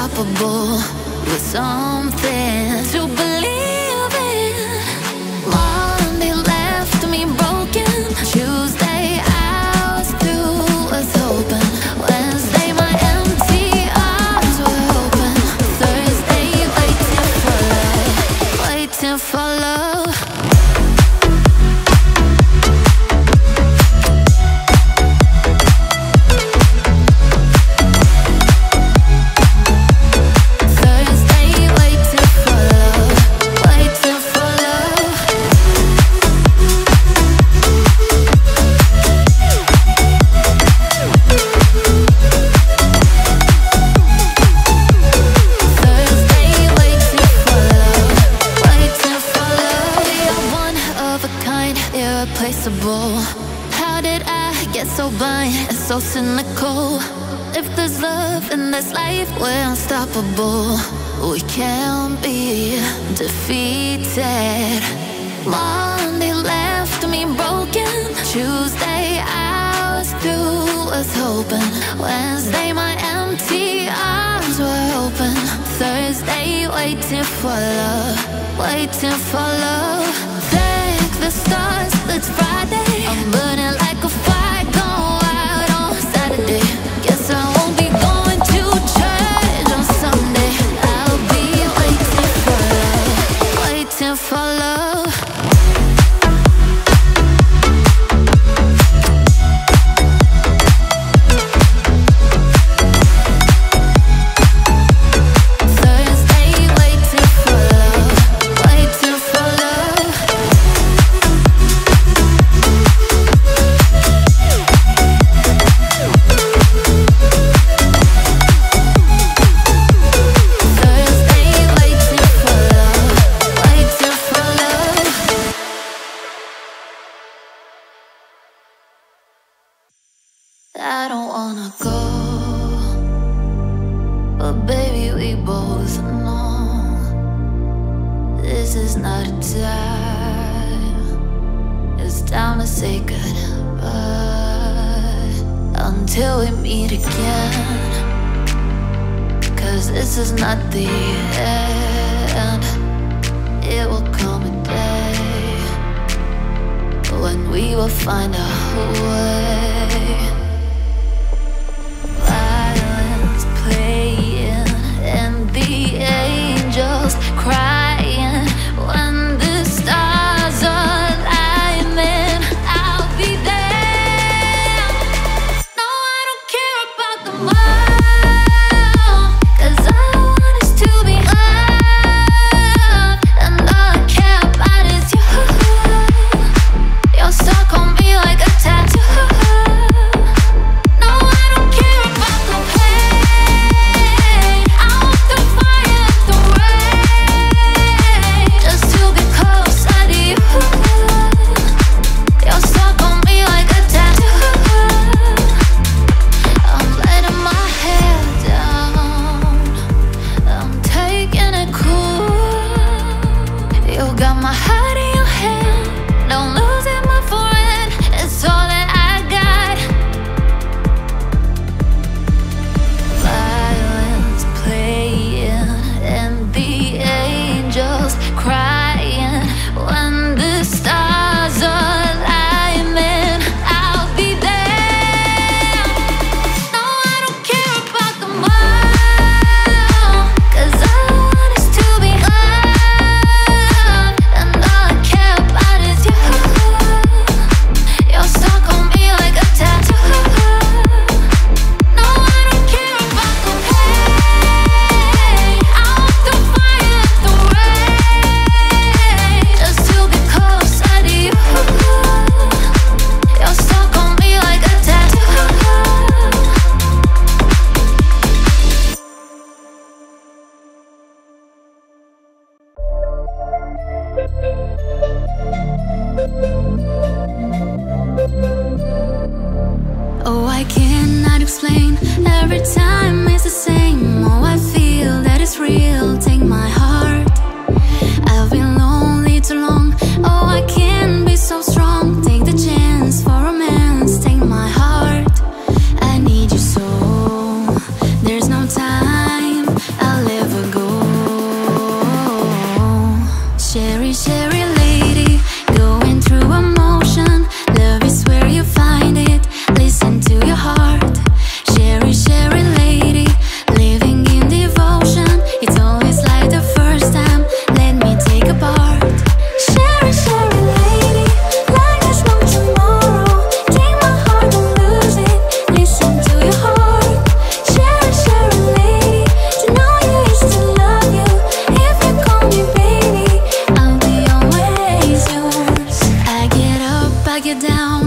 unstoppable. With something to believe love, waiting down,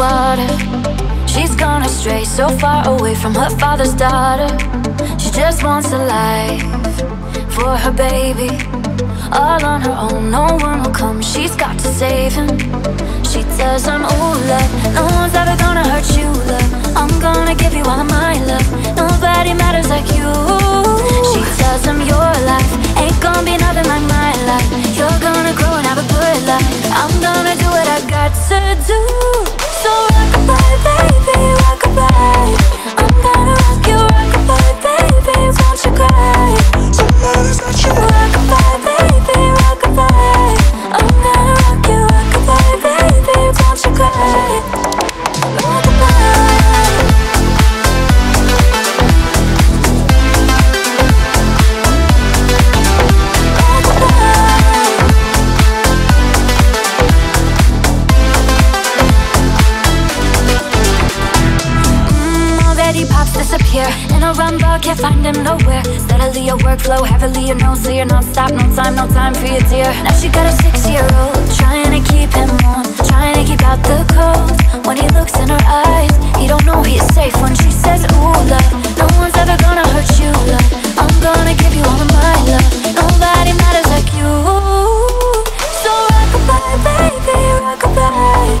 water. She's gone astray, so far away from her father's daughter. She just wants a life for her baby. All on her own, no one will come, she's got to save him. She tells him, Ooh, love, no one's ever gonna hurt you, love. I'm gonna give you all my love, nobody matters like you. She tells him, Your life ain't gonna be nothing like my life. You're gonna grow and have a good life. I'm gonna do what I got to do baby, walk by. can't find him nowhere. Steadily your workflow, heavily your nose So you're non-stop, no time, no time for your dear Now she got a six-year-old Trying to keep him warm Trying to keep out the cold. When he looks in her eyes He don't know he's safe. When she says, ooh, love No one's ever gonna hurt you, love. I'm gonna give you all of my love. Nobody matters like you. So rock a baby, rock-a-bye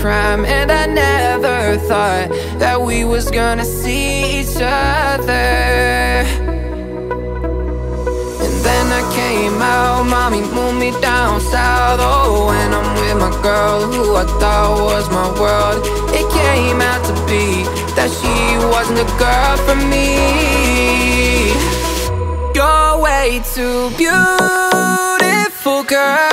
crime And I never thought that we was gonna see each other. And then I came out, mommy moved me down south. Oh, and I'm with my girl who I thought was my world It came out to be that she wasn't a girl for me. You're way too beautiful, girl.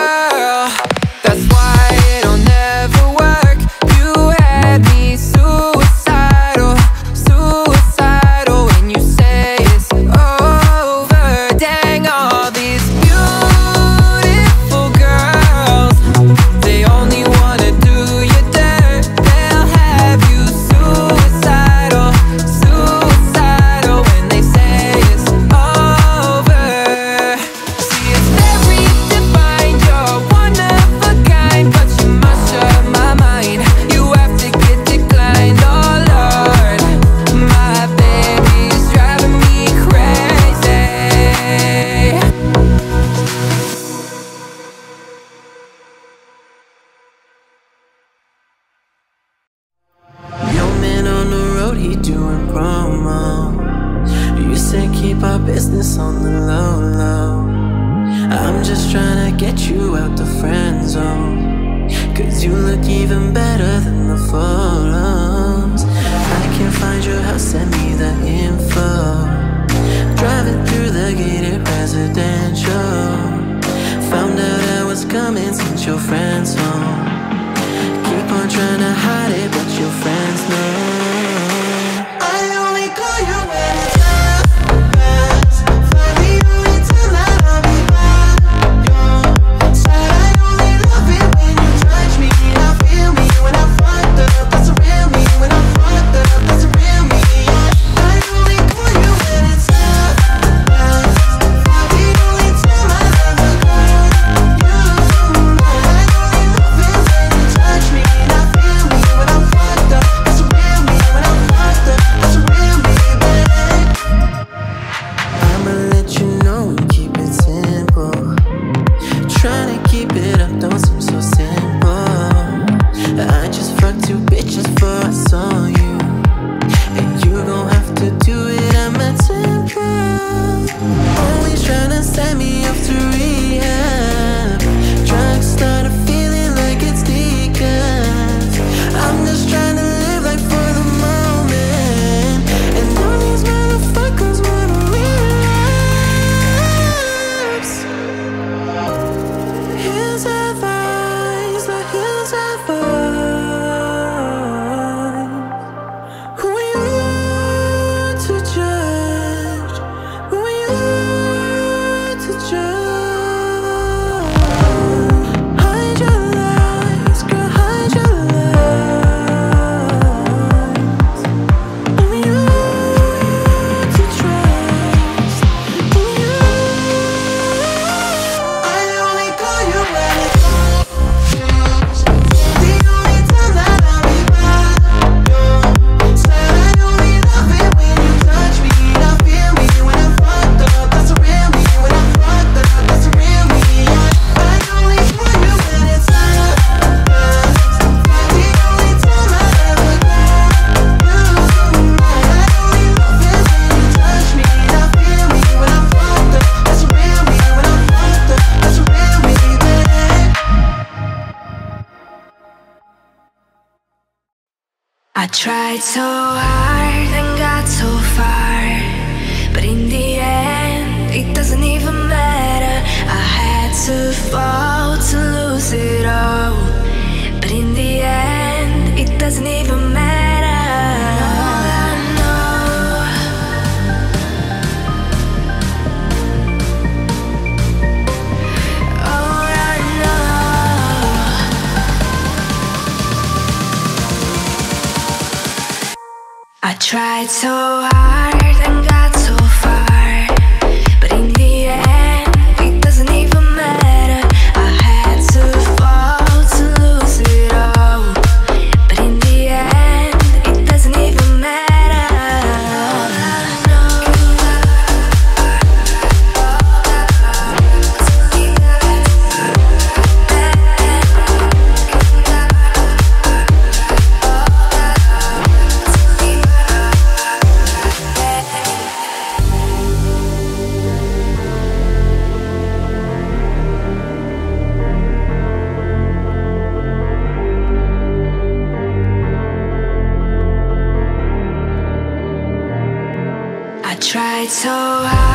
So hard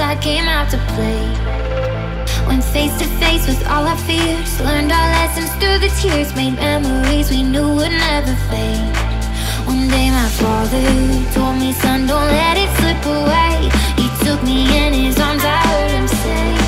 I came out to play. Went face to face with all our fears. Learned our lessons through the tears. Made memories we knew would never fade. One day my father told me, son, don't let it slip away. He took me in his arms, I heard him say.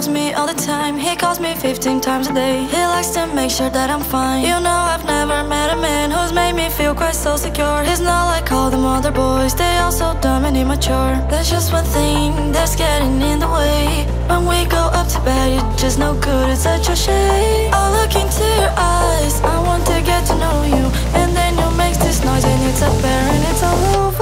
loves me all the time. He calls me 15 times a day. He likes to make sure that I'm fine. You know I've never met a man Who's made me feel quite so secure. He's not like all them other boys. They all so dumb and immature. There's just one thing that's getting in the way. When we go up to bed It's just no good, it's such a shame. I look into your eyes. I want to get to know you. And then you make this noise And it's apparent it's all over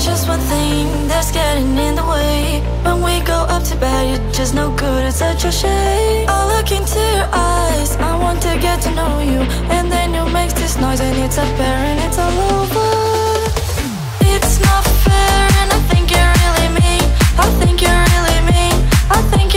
There's just one thing that's getting in the way. When we go up to bed, you're just no good, it's such a shame. I look into your eyes, I want to get to know you. And then you make this noise and it's apparent it's all over. It's not fair and I think you're really mean. I think you're really mean. I think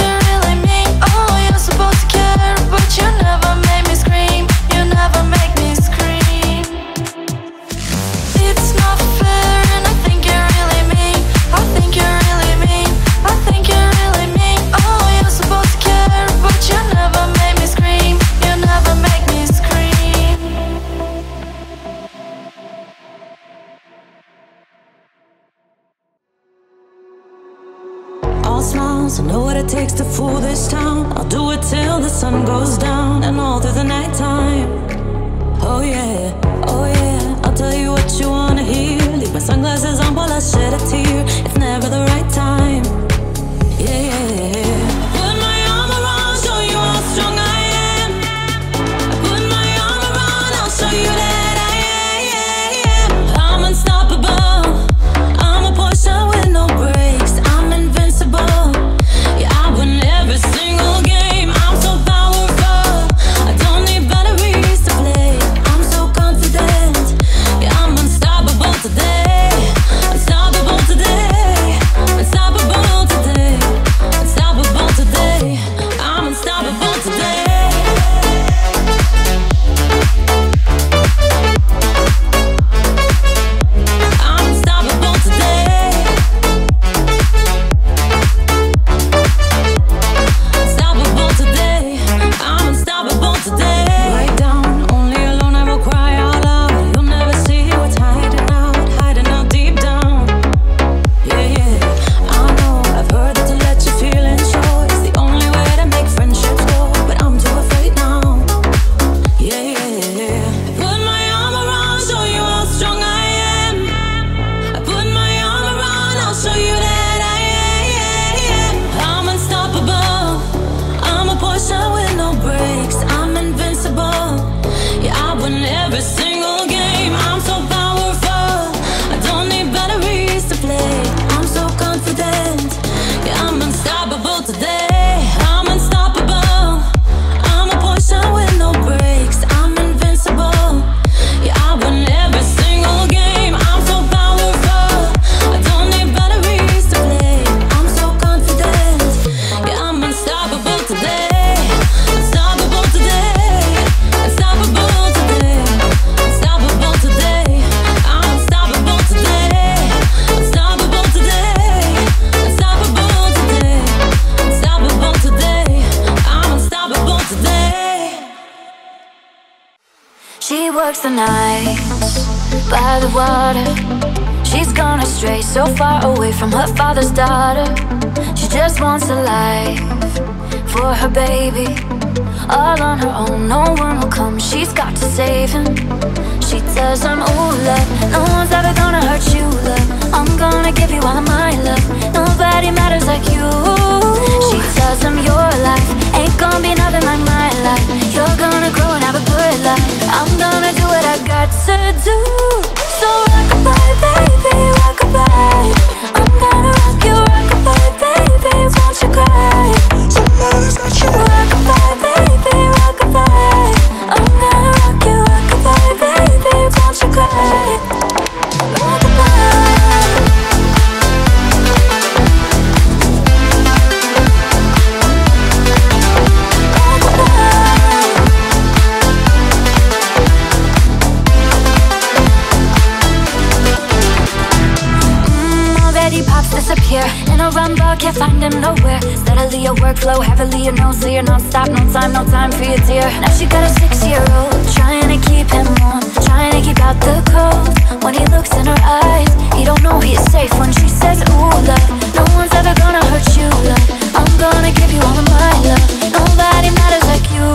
can't find him nowhere. Steadily your workflow, heavily your nose So you're non-stop, no time, no time for your dear Now she got a six-year-old Trying to keep him warm Trying to keep out the cold. When he looks in her eyes He don't know he's safe. When she says Ooh, love, no one's ever gonna hurt you, love. I'm gonna give you all of my love. Nobody matters like you.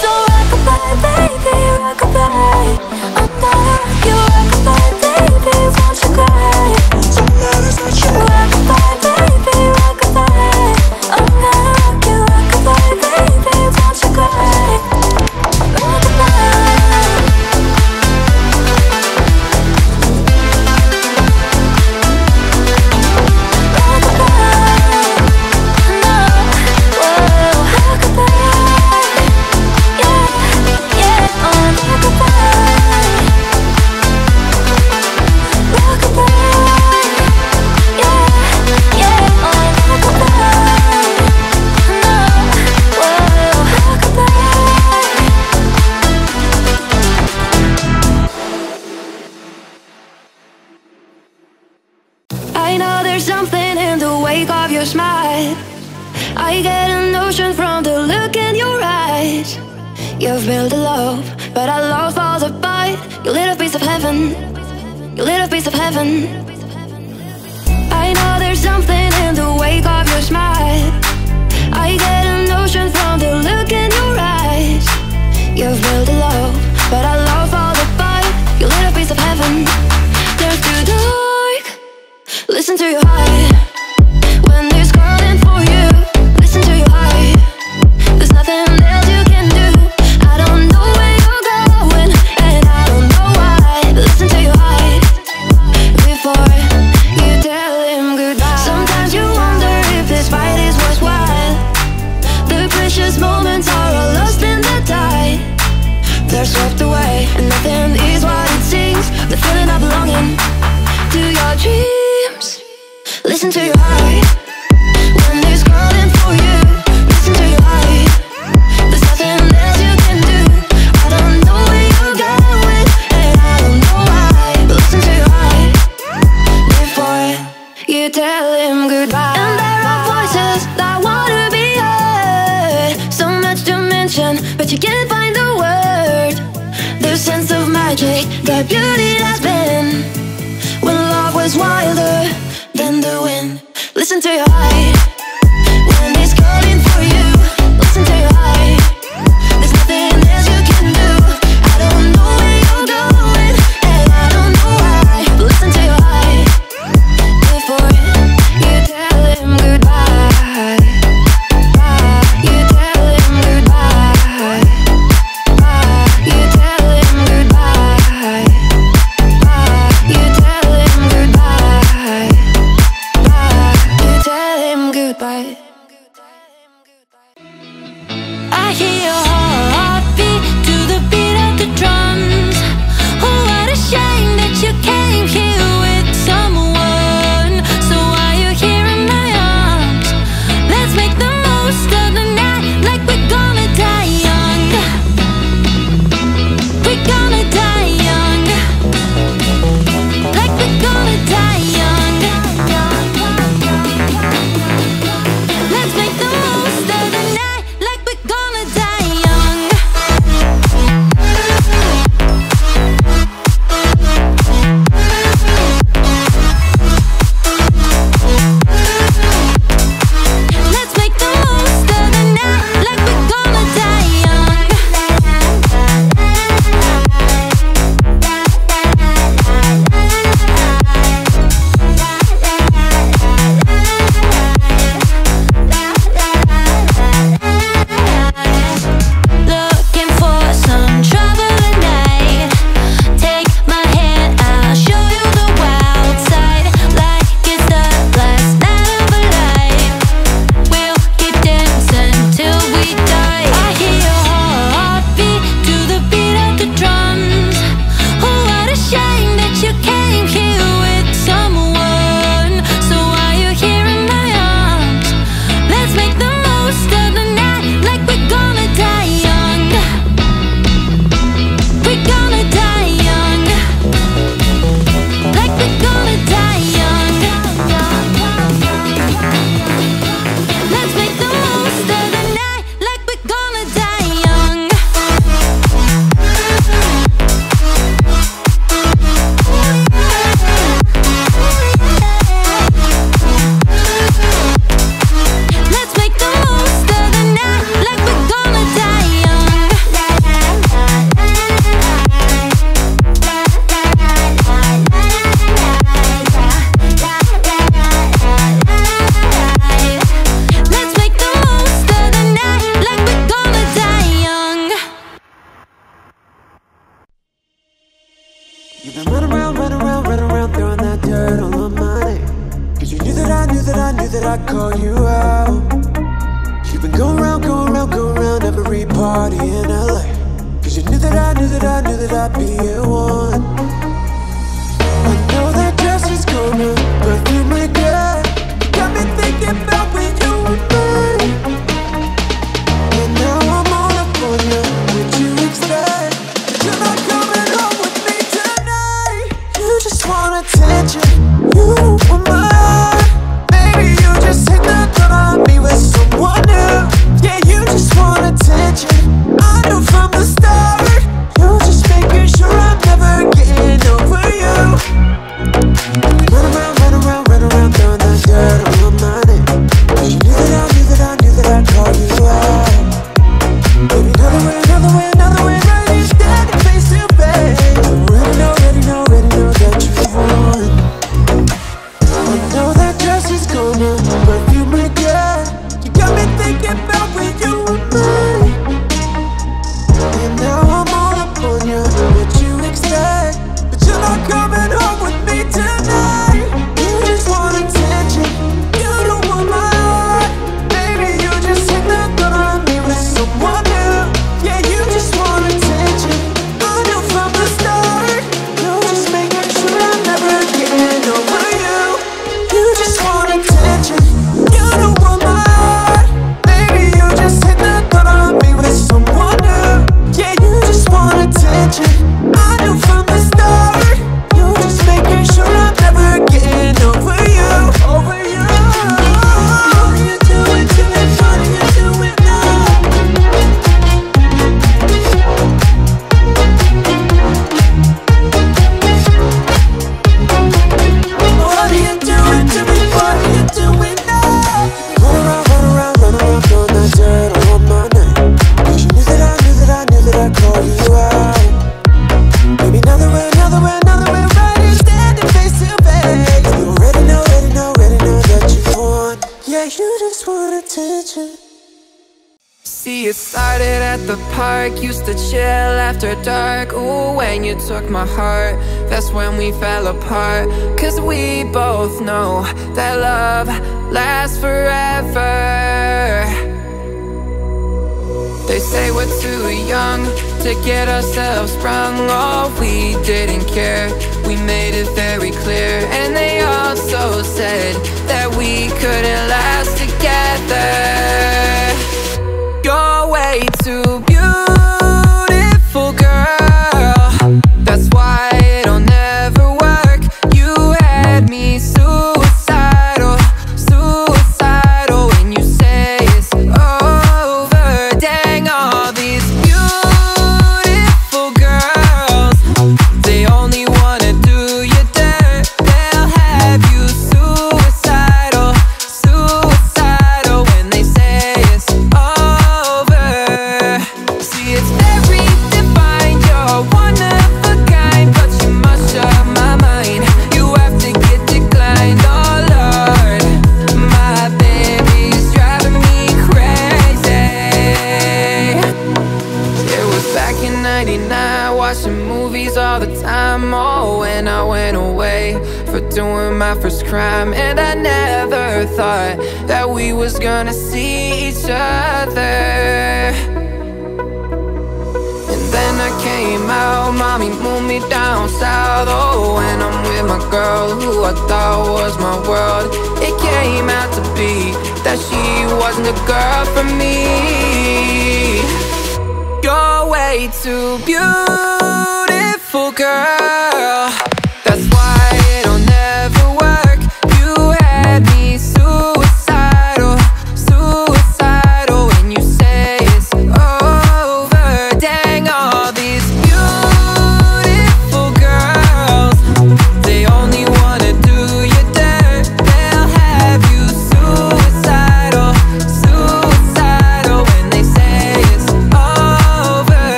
So rock a baby, rock a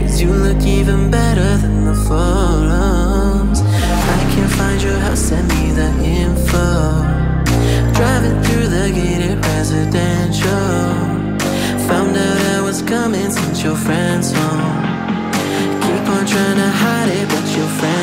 Cause you look even better than the photos I can't find your house, send me the info. Driving through the gated residential. Found out I was coming since your friend's home. Keep on trying to hide it, but your friend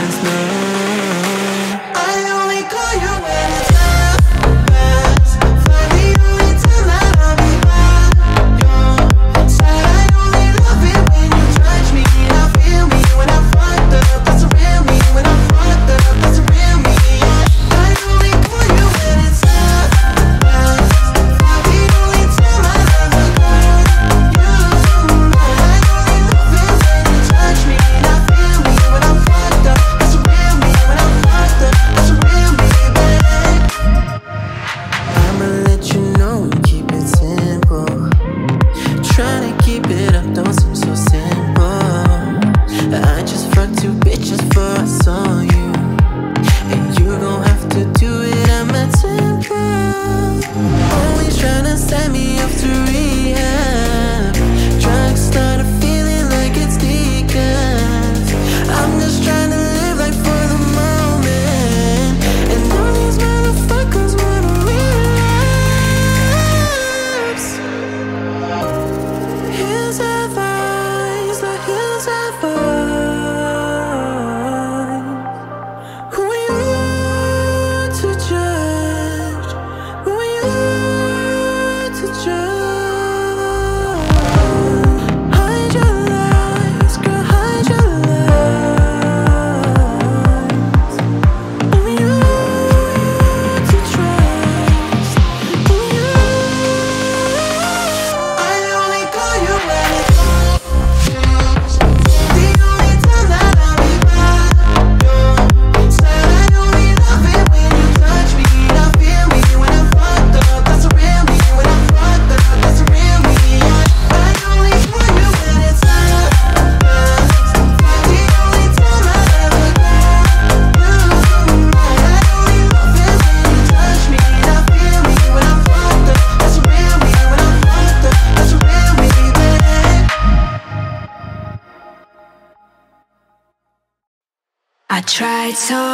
I tried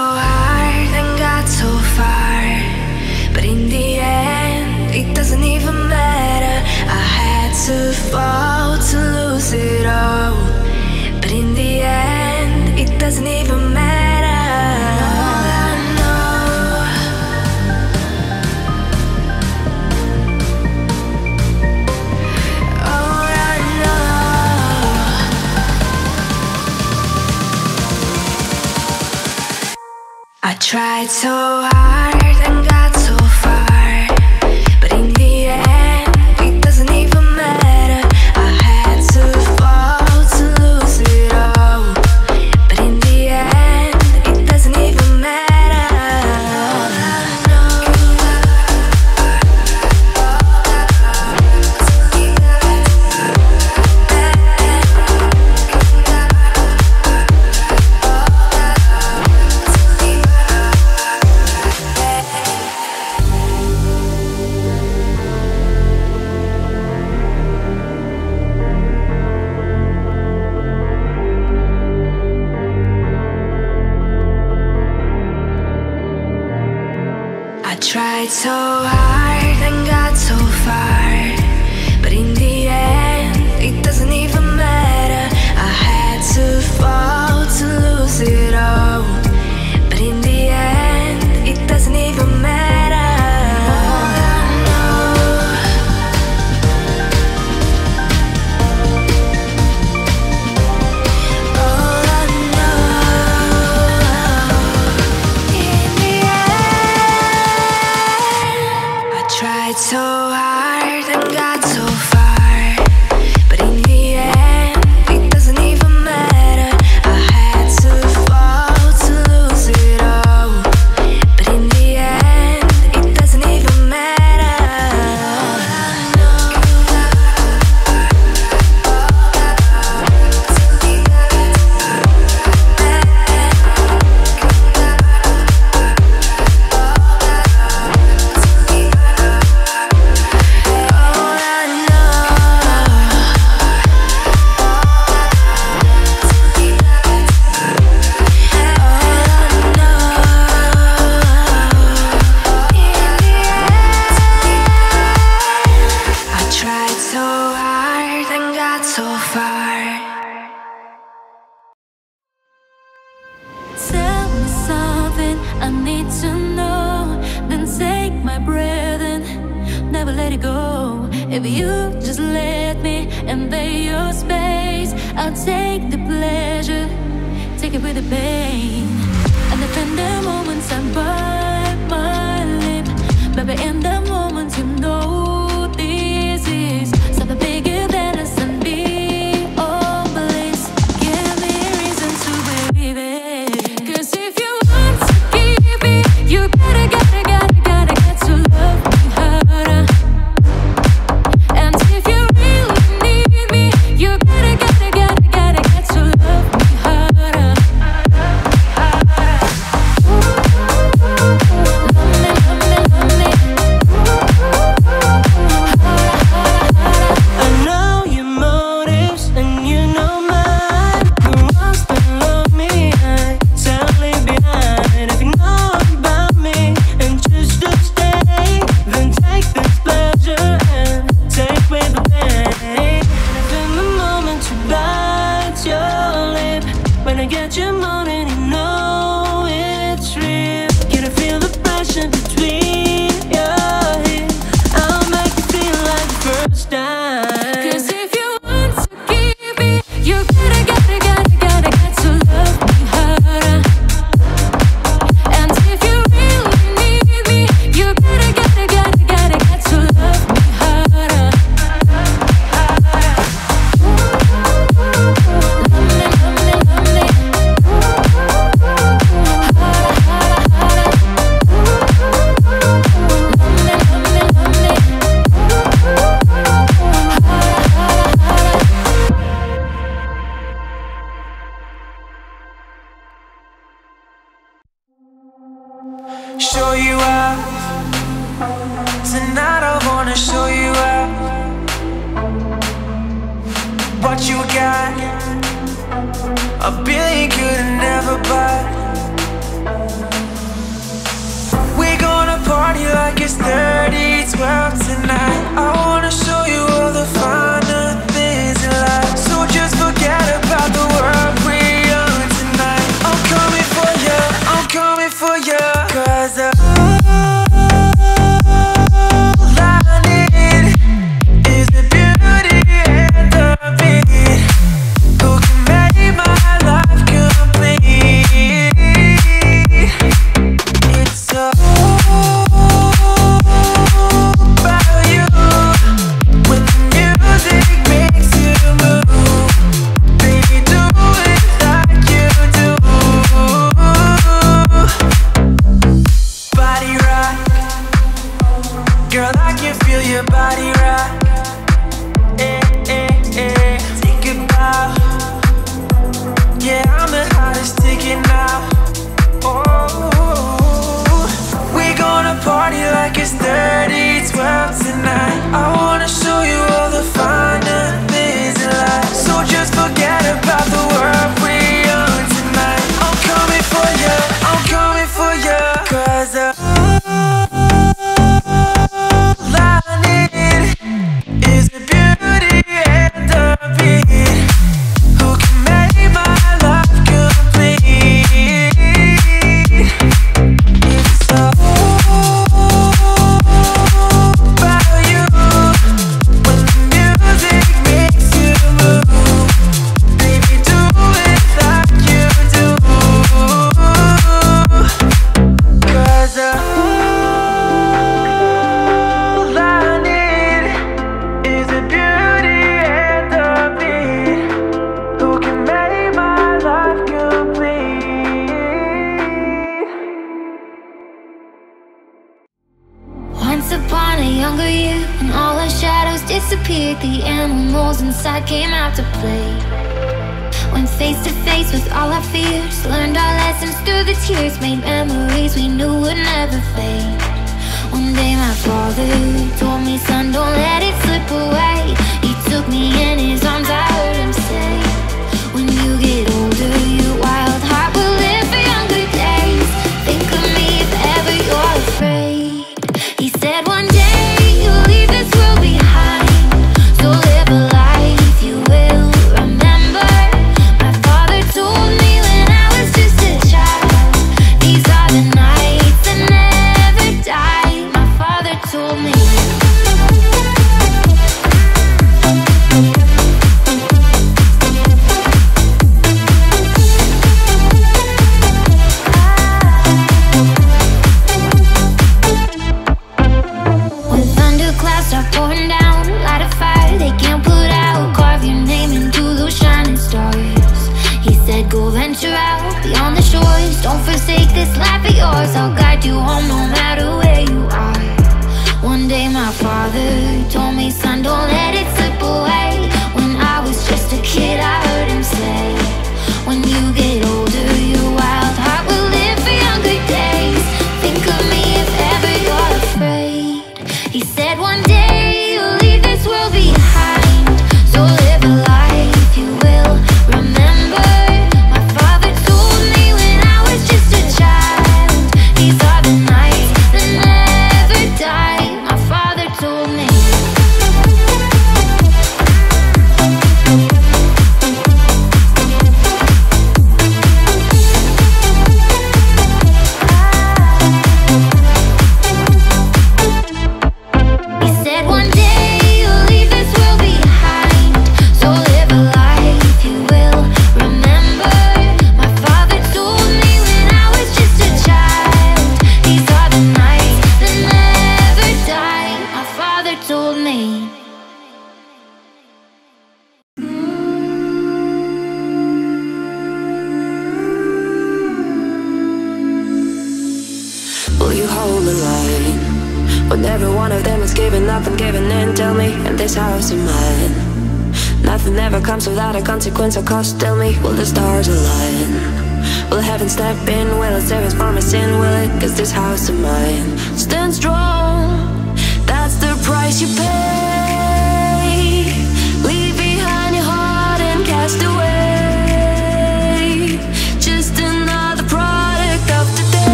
cost,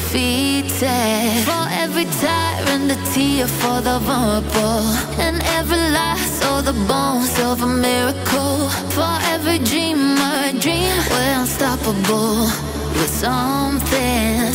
defeated. For every tyrant, the tear for the vulnerable. And every loss so the bones of a miracle. For every dreamer, a dream, we're unstoppable. With something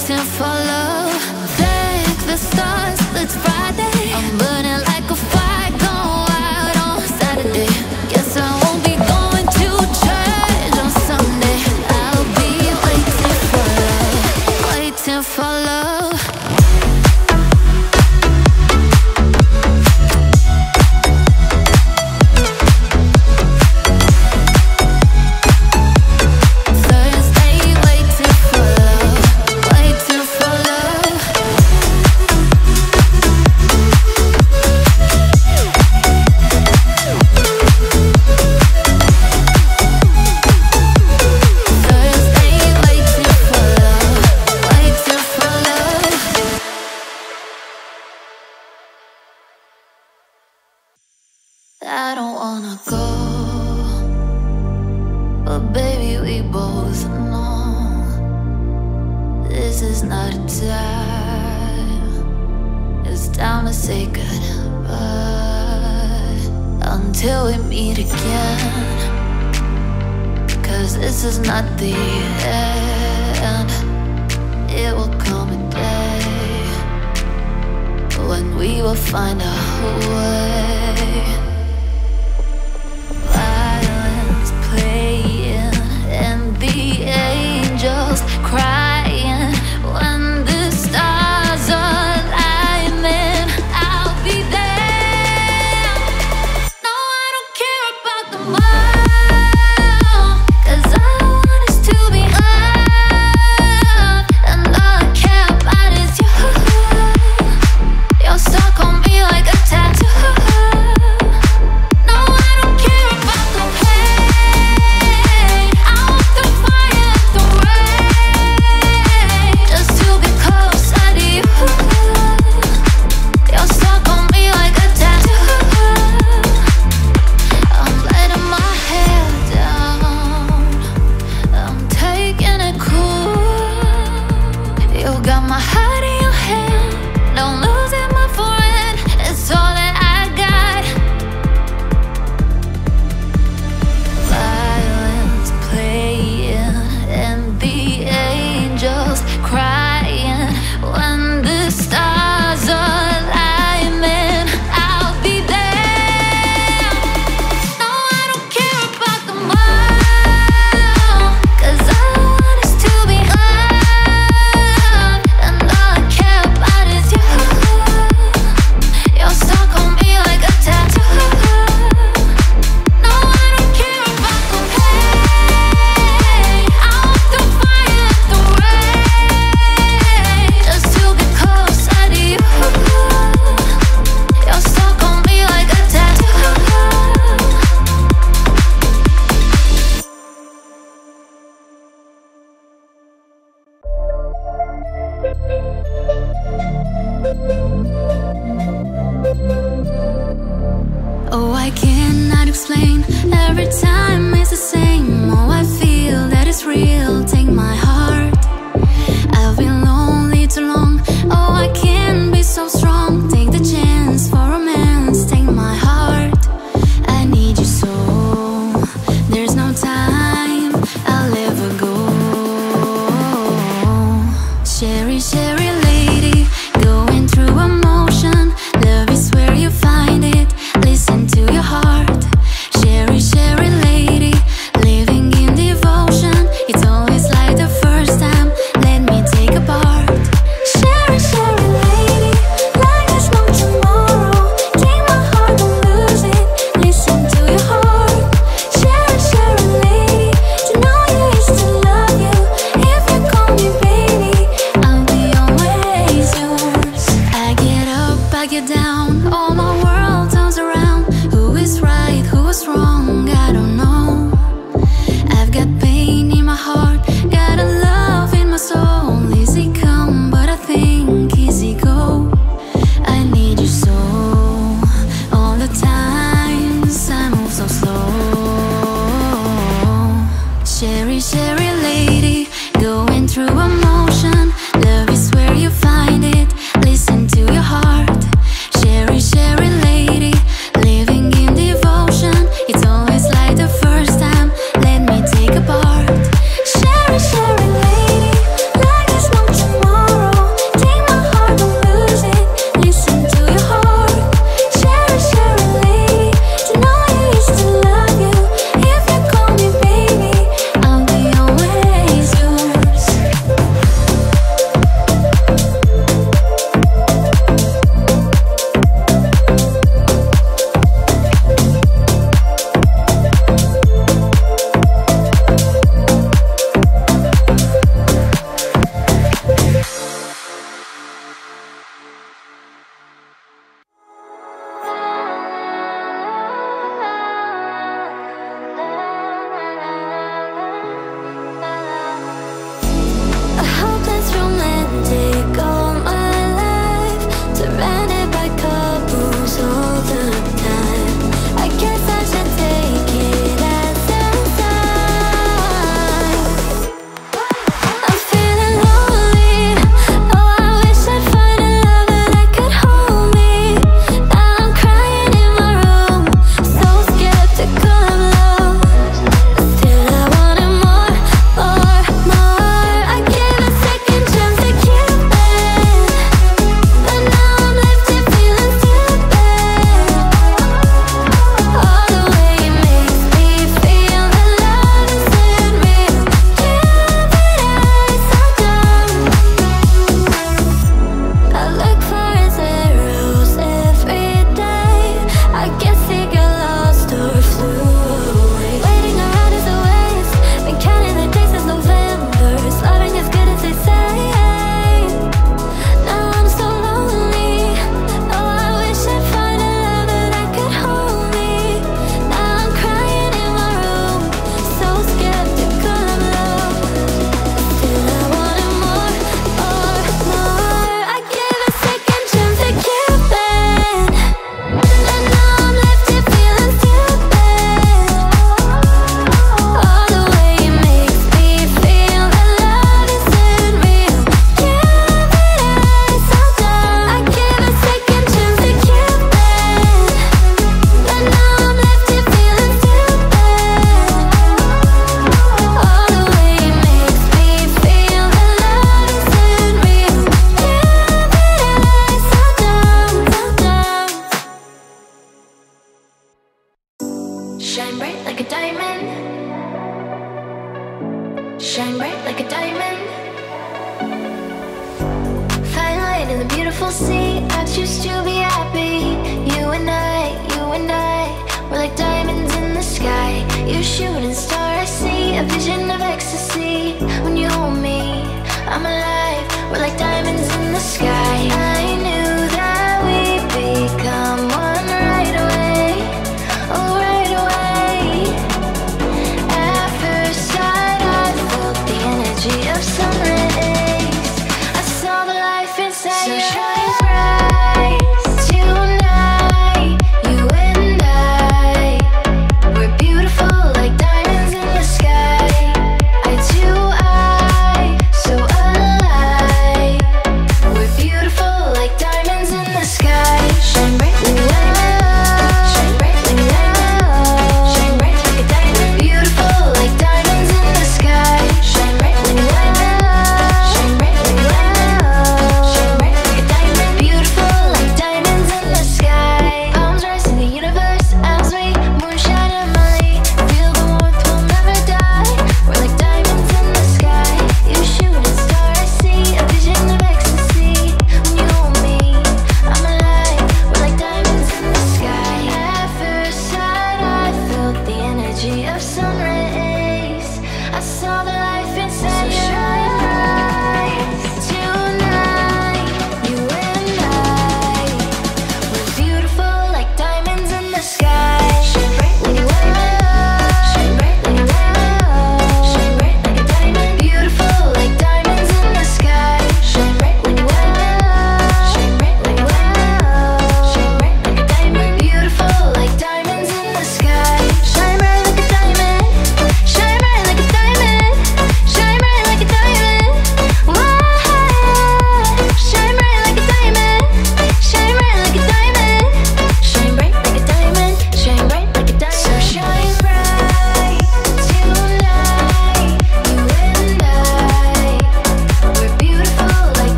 waiting for love.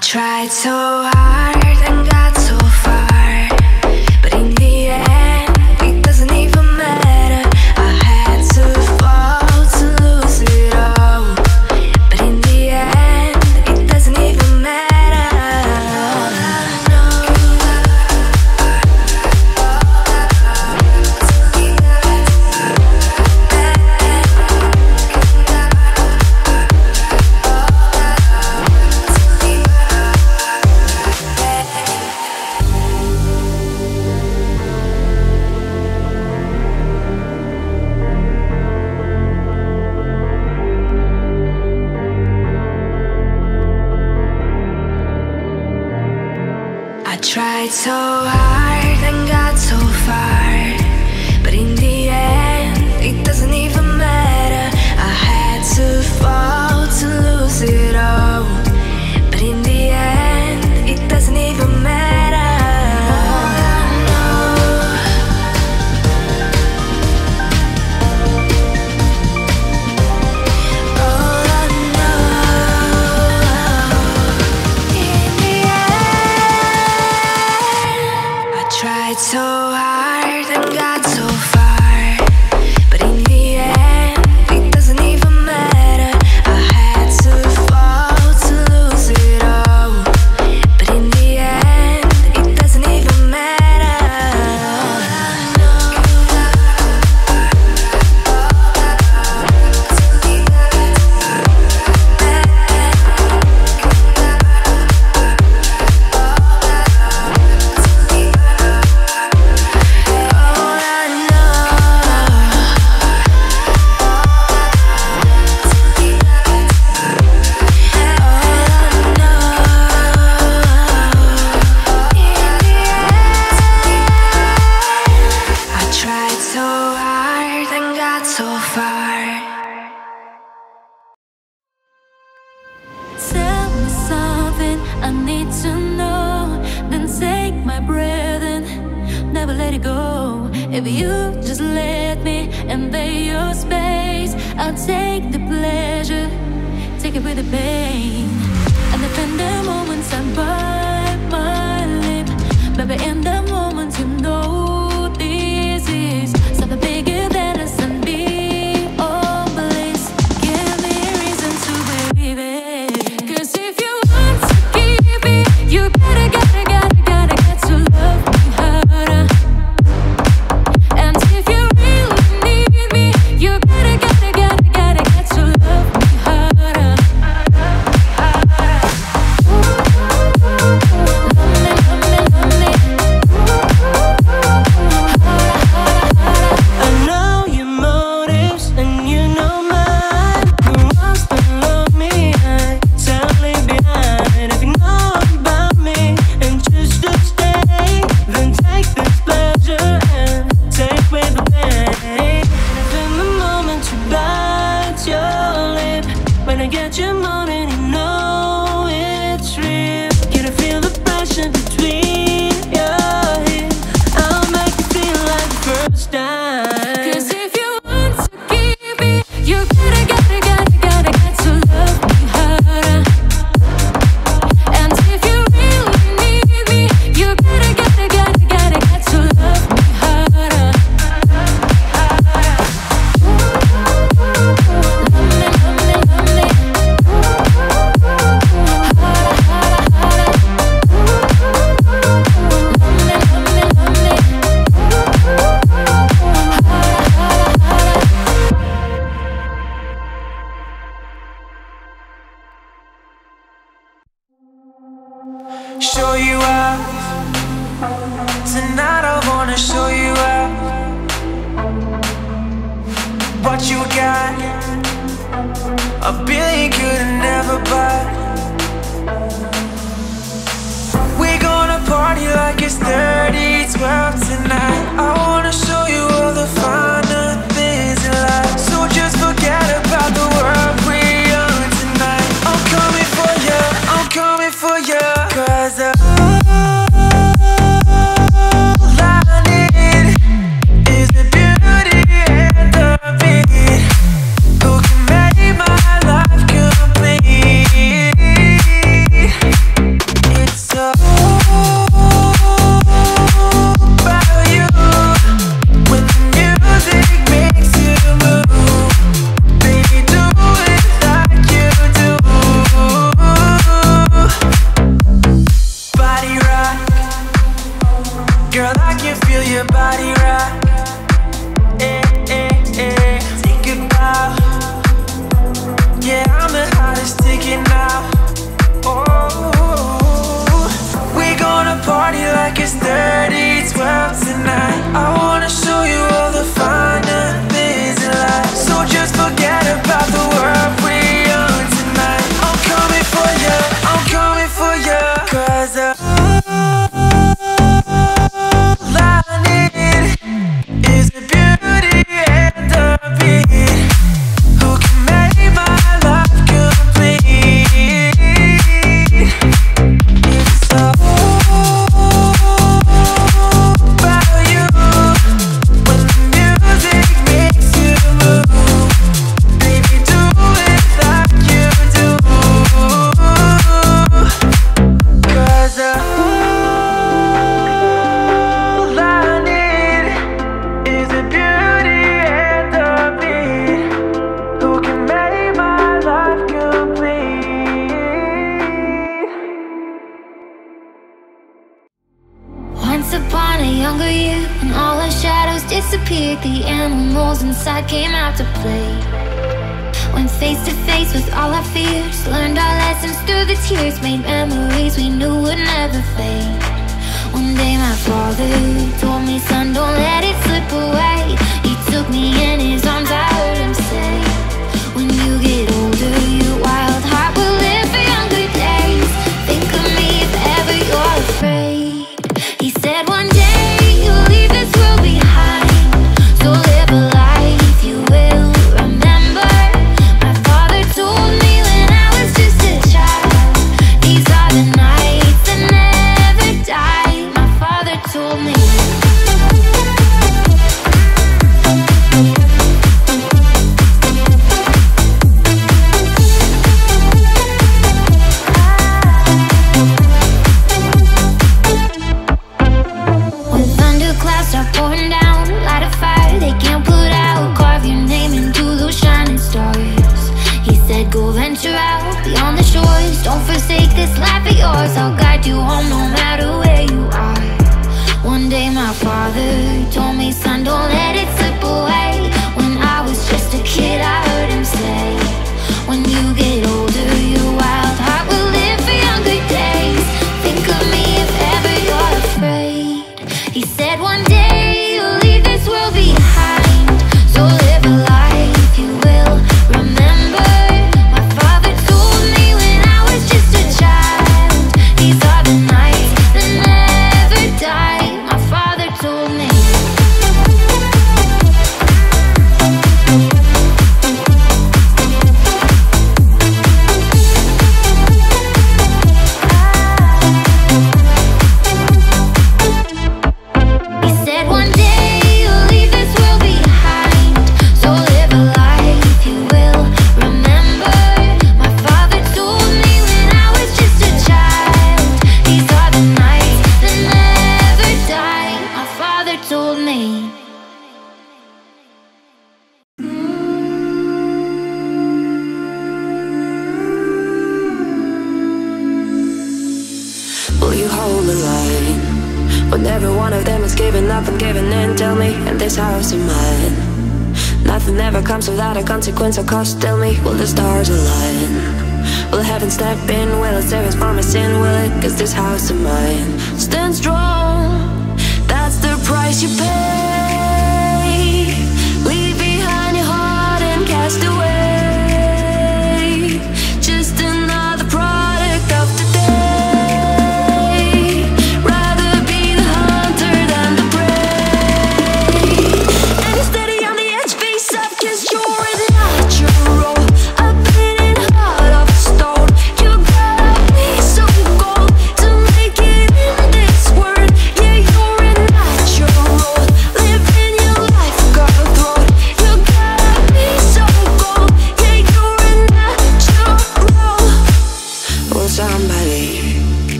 tried so hard.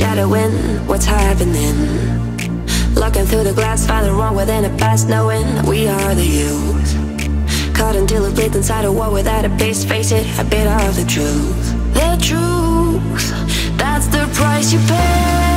Shadowing what's happening? Looking through the glass, finding wrong within the past Knowing we are the youth Caught until it bleeds inside a war without a base Face it, a bit of the truth. The truth, that's the price you pay.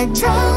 I don't